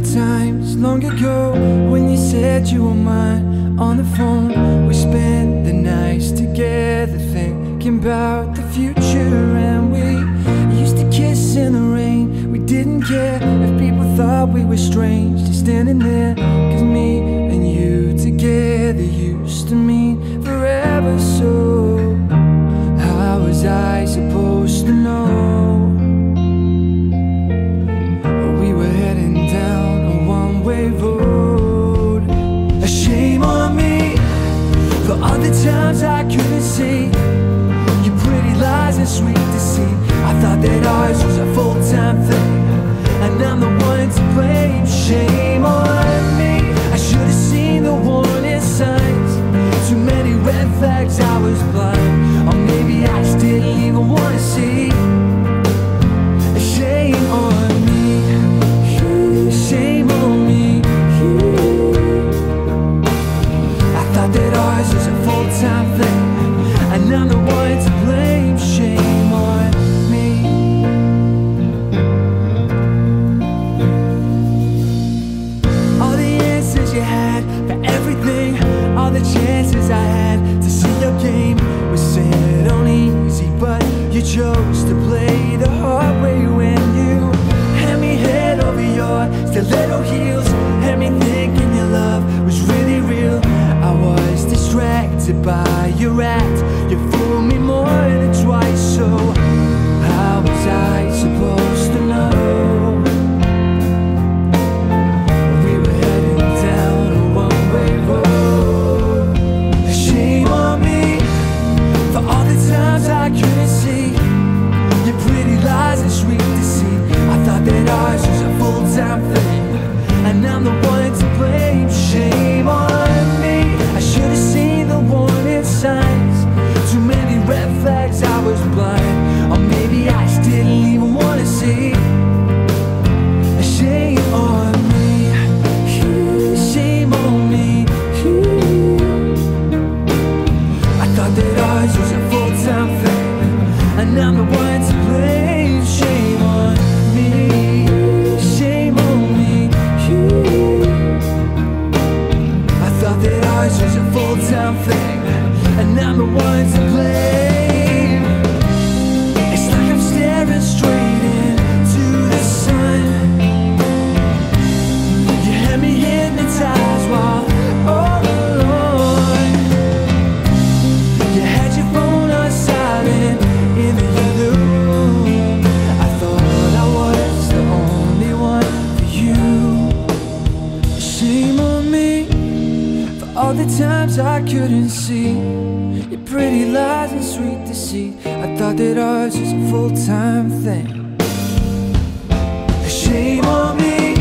times long ago when you said you were mine on the phone. We spent the nights together thinking about the future, and we used to kiss in the rain. We didn't care if people thought we were strange, just standing there. Cause me and you together used to mean forever. So, that ours was a full time thing, and I'm the one to blame. Shame the chances I had to see your game was set on easy, but you chose to play the hard way when you had me head over your stiletto heels, had me thinking your love was really real. I was distracted by I'm the one to blame. It's like I'm staring straight into the sun. You had me hypnotized while all alone. You had your all the times I couldn't see your pretty lies and sweet deceit. I thought that ours was a full-time thing. Shame on me.